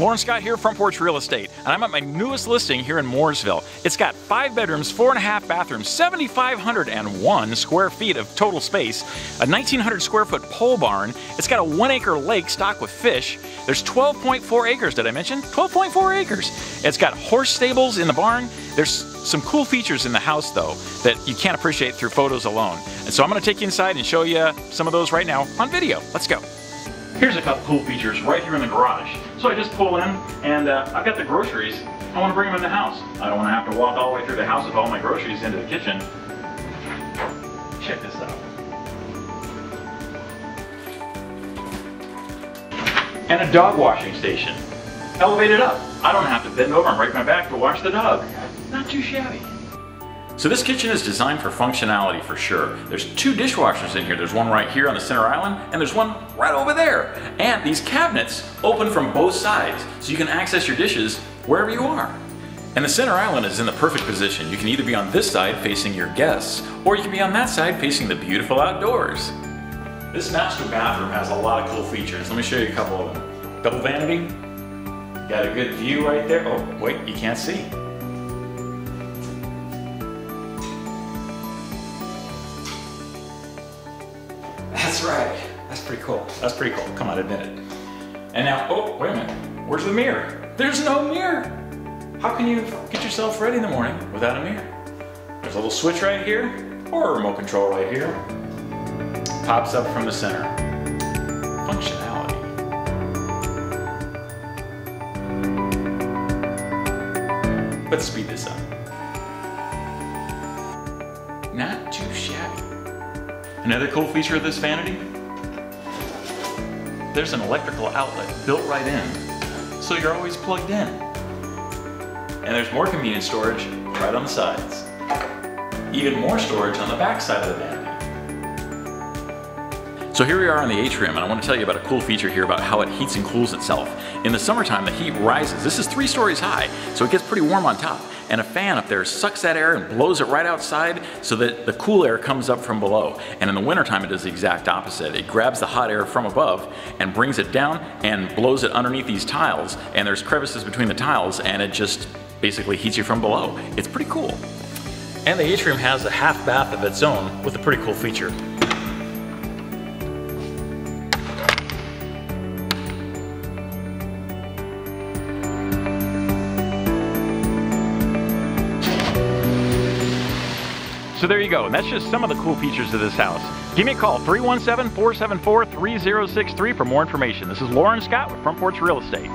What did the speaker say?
Loren Scott here, Front Porch Real Estate, and I'm at my newest listing here in Mooresville. It's got five bedrooms, four and a half bathrooms, 7,501 square feet of total space, a 1,900 square foot pole barn. It's got a one acre lake stocked with fish. There's 12.4 acres, did I mention? 12.4 acres. It's got horse stables in the barn. There's some cool features in the house though that you can't appreciate through photos alone. And so I'm gonna take you inside and show you some of those right now on video. Let's go. Here's a couple cool features right here in the garage. So I just pull in and uh, I've got the groceries. I want to bring them in the house. I don't want to have to walk all the way through the house with all my groceries into the kitchen. Check this out. And a dog washing station. Elevated up. I don't have to bend over and break my back to wash the dog. Not too shabby. So this kitchen is designed for functionality for sure. There's two dishwashers in here. There's one right here on the center island, and there's one right over there. And these cabinets open from both sides, so you can access your dishes wherever you are. And the center island is in the perfect position. You can either be on this side facing your guests, or you can be on that side facing the beautiful outdoors. This master bathroom has a lot of cool features. Let me show you a couple of them. Double vanity, got a good view right there. Oh, wait, you can't see. Pretty cool. That's pretty cool. Come on, admit it. And now, oh, wait a minute. Where's the mirror? There's no mirror. How can you get yourself ready in the morning without a mirror? There's a little switch right here, or a remote control right here. Pops up from the center. Functionality. Let's speed this up. Not too shabby. Another cool feature of this vanity, there's an electrical outlet built right in, so you're always plugged in. And there's more convenient storage right on the sides. Even more storage on the back side of the vanity. So here we are on the atrium, and I want to tell you about a cool feature here about how it heats and cools itself. In the summertime, the heat rises. This is three stories high, so it gets pretty warm on top and a fan up there sucks that air and blows it right outside so that the cool air comes up from below. And in the wintertime, it does the exact opposite. It grabs the hot air from above and brings it down and blows it underneath these tiles. And there's crevices between the tiles and it just basically heats you from below. It's pretty cool. And the atrium has a half bath of its own with a pretty cool feature. So there you go, and that's just some of the cool features of this house. Give me a call, 317-474-3063 for more information. This is Loren Scott with Front Porch Real Estate.